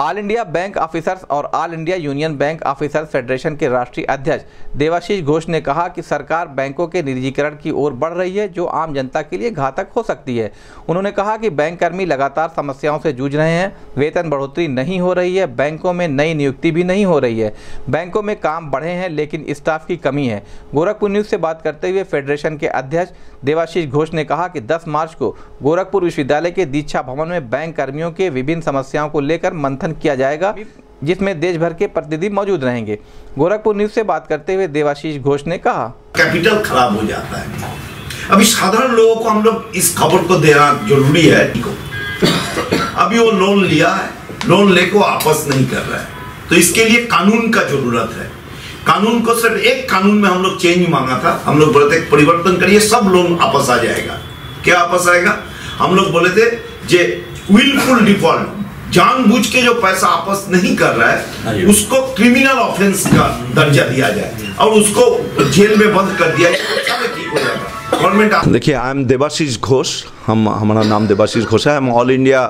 All India bank officers और all India union bank officers federation के राष्ट्रीय अध्यक्ष देवाशीष घोष ने कहा कि सरकार बैंकों के निजीकरण की ओर बढ़ रही है, जो आम जनता के लिए घातक हो सकती है। उन्होंने कहा कि बैंक कर्मी लगातार समस्याओं से जूझ रहे हैं, वेतन बढ़ोतरी नहीं हो रही है, बैंकों में नई नियुक्ति भी नहीं हो रही है। बैंकों में काम बढ़े हैं, लेकिन स्टाफ की कमी है। गोरखपुर न्यूज़ से बात करते हुए फेडरेशन के अध्यक्ष देवाशीष घोष ने कहा कि 10 मार्च को गोरखपुर विश्वविद्यालय के दीक्षा भवन में बैंक कर्मियों के विभिन्न समस्याओं को लेकर मंथन किया जाएगा जिसमें देश भर के प्रतिनिधि मौजूद रहेंगे। गोरखपुर न्यूज़ से बात करते हुए देवाशीष घोष ने कहा कैपिटल खराब हो जाता है। अभी साधारण लोगों को हम लोग इस खबर को देना ज़रूरी है अभी वो लोन लिया है लोन लेको वापस नहीं कर रहा है। तो इसके लिए कानून का ज़रूरत है। कानून को सिर्फ़ एक कानून में हम लोग चेंज मांगा था। हम लोग बोले थे परिवर्तन करिए सब लोन वापस आ जाएगा। क्या वापस आएगा? हम लोग बोले थे जे विलफुल डिफ़ॉल्ट जानबूझ के जो पैसा वापस नहीं कर रहा है उसको क्रिमिनल ऑफेंस का दर्जा दिया जाए और उसको जेल में बंद कर दिया जाए ठीक हो जाएगा। गवर्नमेंट देखिए आई एम देवाशीष घोष हम हमारा नाम देवाशीष घोष है। हम all India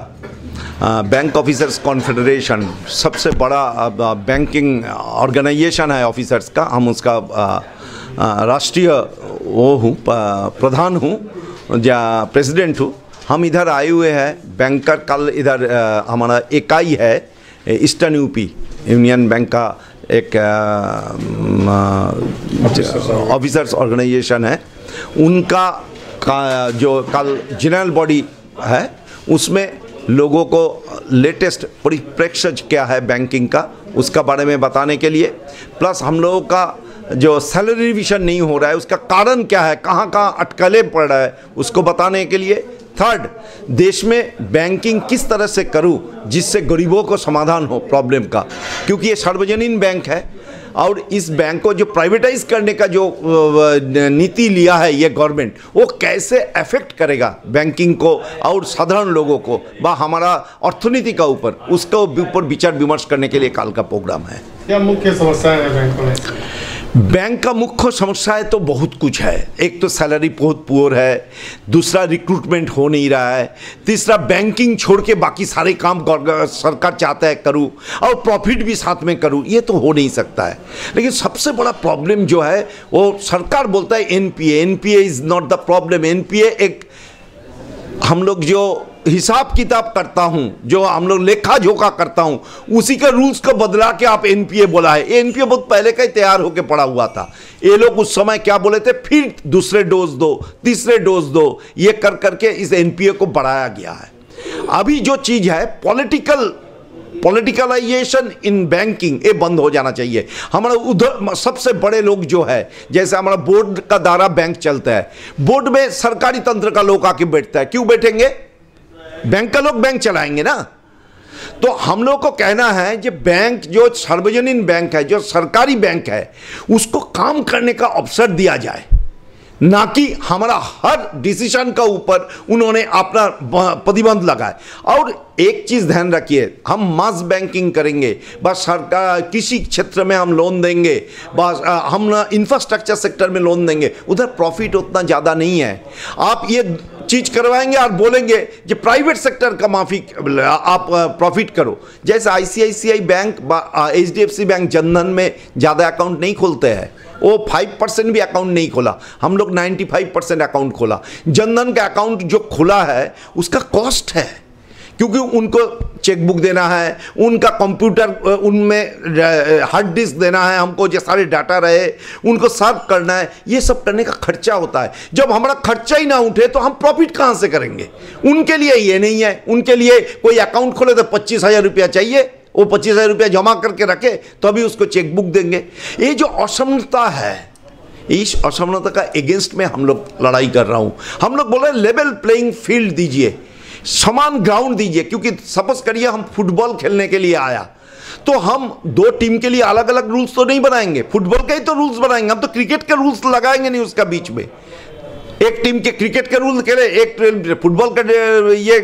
bank officers confederation सबसे बड़ा बैंकिंग ऑर्गेनाइजेशन है ऑफिसर्स का। हम उसका राष्ट्रीय वो हूँ प्रधान हूँ या प्रेसिडेंट हूँ। हम इधर आए हुए हैं बैंकर कल इधर हमारा इकाई है ईस्टर्न यूपी यूनियन बैंक का एक ऑफिसर्स ऑर्गेनाइजेशन है। उनका का, जो कल जनरल बॉडी है, उसमें लोगों को लेटेस्ट परिप्रेक्ष्य क्या है बैंकिंग का, उसका बारे में बताने के लिए। प्लस हम लोगों का जो सैलरी रिविजन नहीं हो रहा है, उसका कारण क्या है कहाँ कहाँ अटकलें पड़ रहा है, उसको बताने के लिए। थर्ड देश में बैंकिंग किस तरह से करूँ जिससे गरीबों को समाधान हो प्रॉब्लम का? क्योंकि ये सार्वजनिक बैंक है और इस बैंक को जो प्राइवेटाइज करने का जो नीति लिया है ये गवर्नमेंट वो कैसे अफेक्ट करेगा बैंकिंग को और साधारण लोगों को? व हमारा अर्थनीति का ऊपर, उसका ऊपर विचार विमर्श करने के लिए काल का प्रोग्राम है। क्या मुख्य समस्या है बैंक में? बैंक का मुख्य समस्या है तो बहुत कुछ है। एक तो सैलरी बहुत पुअर है, दूसरा रिक्रूटमेंट हो नहीं रहा है, तीसरा बैंकिंग छोड़ के बाकी सारे काम सरकार चाहता है करूँ और प्रॉफिट भी साथ में करूँ, ये तो हो नहीं सकता है। लेकिन सबसे बड़ा प्रॉब्लम जो है, वो सरकार बोलता है N P N P A is not the problem N P A एक हम लोग जो हिसाब किताब करता हूँ, जो हम लोग लेखा झोंका करता हूँ, उसी के रूल्स को बदला के आप एनपीए बोला है। एनपीए बहुत पहले का ही तैयार होकर पड़ा हुआ था। ये लोग उस समय क्या बोले थे? फिर दूसरे डोज दो, तीसरे डोज दो। ये कर करके इस एनपीए को बढ़ाया गया है। अभी जो चीज़ है पॉलिटिकल पॉलिटिकलाइजेशन इन बैंकिंग ये बंद हो जाना चाहिए। हमारा उधर, सबसे बड़े लोग जो है, जैसे हमारा बोर्ड का दारा बैंक चलता है। बोर्ड में सरकारी तंत्र का लोग आके बैठता है। क्यों बैठेंगे? बैंक का लोग बैंक चलाएँगे ना। तो हम लोग को कहना है कि बैंक जो सार्वजनिक बैंक है, जो सरकारी बैंक है, उसको काम करने का अवसर दिया जाए। ना कि हमारा हर डिसीज़न का ऊपर उन्होंने अपना प्रतिबंध लगाए। और एक चीज़ ध्यान रखिए, हम मास बैंकिंग करेंगे, बस सरकार, किसी क्षेत्र में हम लोन देंगे, बस हम इंफ्रास्ट्रक्चर सेक्टर में लोन देंगे, उधर प्रॉफिट उतना ज़्यादा नहीं है। आप ये चीज़ करवाएँगे और बोलेंगे कि प्राइवेट सेक्टर का माफ़ी, आप प्रॉफिट करो। जैसे ICICI bank H D F C bank Jan Dhan में ज़्यादा अकाउंट नहीं खोलते हैं। वो फाइव परसेंट भी अकाउंट नहीं खोला। हम लोग नाइन्टी फाइव परसेंट अकाउंट खोला। जनधन का अकाउंट जो खुला है, उसका कॉस्ट है। क्योंकि उनको चेकबुक देना है, उनका कंप्यूटर उनमें हार्ड डिस्क देना है, हमको जो सारे डाटा रहे, उनको सर्व करना है, ये सब करने का खर्चा होता है। जब हमारा खर्चा ही ना उठे तो हम प्रॉफिट कहाँ से करेंगे? उनके लिए ये नहीं है। उनके लिए कोई अकाउंट खोले तो पच्चीस हज़ार रुपया चाहिए। वो पच्चीस हज़ार रुपया जमा करके रखे तो अभी उसको चेकबुक देंगे। ये जो असमता है, इस असमता का अगेंस्ट में हम लोग लड़ाई कर रहा हूँ। हम लोग बोल रहे लेवल प्लेइंग फ़ील्ड दीजिए। समान ग्राउंड दीजिए, क्योंकि सपोज़ करिए हम फुटबॉल खेलने के लिए आया तो हम दो टीम के लिए अलग अलग रूल्स तो नहीं बनाएँगे। फुटबॉल के ही तो रूल्स बनाएँगे, हम तो क्रिकेट के रूल्स लगाएँगे नहीं उसका बीच में। एक टीम के क्रिकेट के रूल खेले, एक फुटबॉल का, ये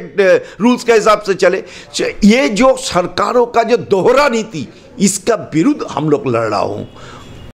रूल्स के हिसाब से चले। ये जो सरकारों का जो दोहरा नीति, इसका विरुद्ध हम लोग लड़ रहा हूँ।